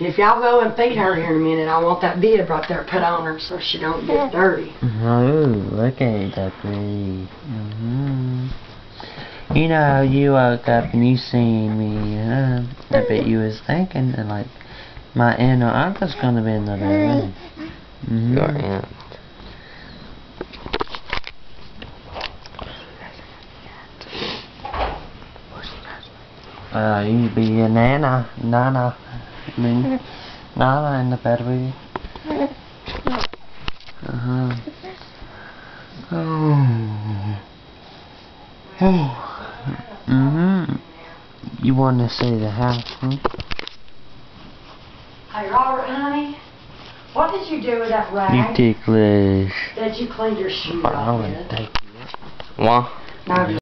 If y'all go and feed her here in a minute, I want that bib right there put on her so she don't get dirty. Oh, look at that pretty. hmm You know, you woke up and you seen me, huh? I bet you was thinking that, like, my aunt or uncle's gonna be in the room. Mm-hmm. Your aunt. Uh, you be a nana, nana. I mean, nana in the bed with you. Uh-huh. Oh. Oh. Mm-hmm. You want to see the house, huh? Hey, Robert, honey, what did you do with that rag? You rag ticklish. that you cleaned your shoes I off wouldn't with? take What? No,